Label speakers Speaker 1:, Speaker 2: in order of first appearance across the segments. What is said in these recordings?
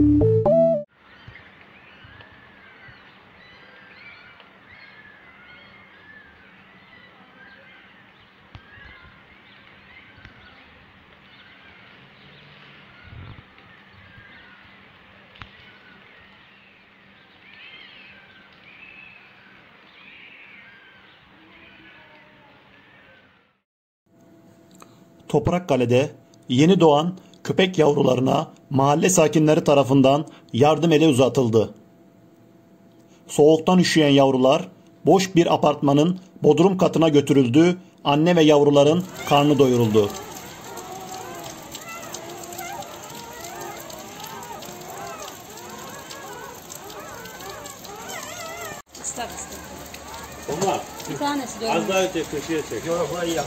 Speaker 1: Toprakkale'de yeni doğan köpek yavrularına mahalle sakinleri tarafından yardım eli uzatıldı. Soğuktan üşüyen yavrular boş bir apartmanın bodrum katına götürüldü, anne ve yavruların karnı doyuruldu.
Speaker 2: Ama
Speaker 3: Bir tanesi
Speaker 2: az daha öte köşeye çek.
Speaker 4: Yok burayı yap.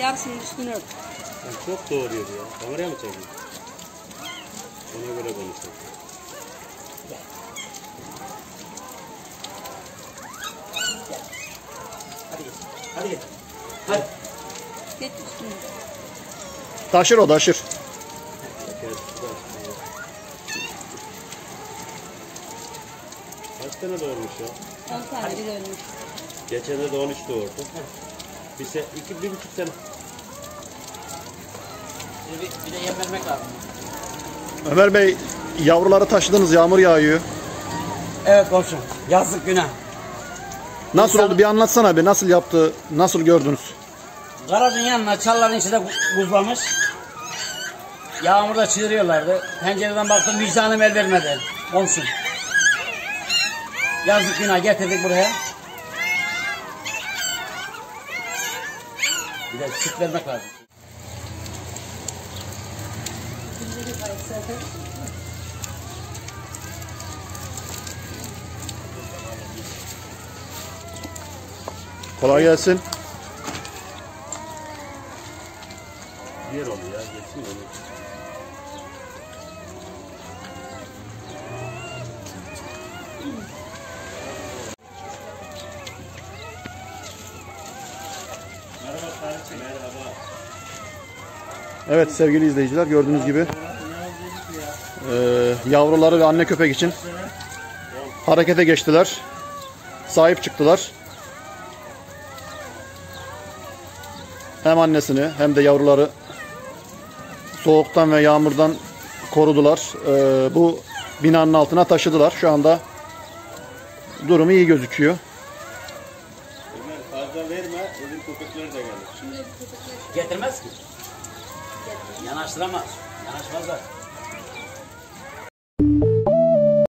Speaker 3: Yarısının üstünü ört.
Speaker 2: Sen çok doğruyor ya. Kameraya mı çekiyorsun? Ona göre konuşalım.
Speaker 4: Hadi git. Hadi git. Hadi.
Speaker 3: Geç üstünü.
Speaker 1: Taşır o taşır.
Speaker 2: Kaç tane doğurmuş ya?
Speaker 3: 10 tane bir ölmüş.
Speaker 2: Geçen de 13 doğurdu. Bir, se iki, bir buçuk sene.
Speaker 4: Bir, bir de yem vermek lazım.
Speaker 1: Ömer Bey yavruları taşıdınız yağmur yağıyor.
Speaker 4: Evet komşum. Yazık günah.
Speaker 1: Nasıl oldu bir anlatsana bir nasıl yaptı nasıl gördünüz?
Speaker 4: Garajın yanına çalların içinde bu- buzlamış. Yağmurda çığırıyorlardı. Pencereden baktım vicdanım el vermedi. Komşum. Yazık günah getirdik buraya. Bir de süt vermek lazım.
Speaker 1: Kolay gelsin.
Speaker 2: Yer oluyor ya. Geçsin onu. Merhaba
Speaker 1: Evet sevgili izleyiciler gördüğünüz gibi eee, yavruları ve anne köpek için harekete geçtiler. Sahip çıktılar. Hem annesini hem de yavruları soğuktan ve yağmurdan korudular. Eee, bu binanın altına taşıdılar. Şu anda durumu iyi gözüküyor.
Speaker 2: Ömer fazla verme. Öbür köpekler de gelir.
Speaker 4: Getirmez ki. Yanaştıramaz. Yanaşmazlar.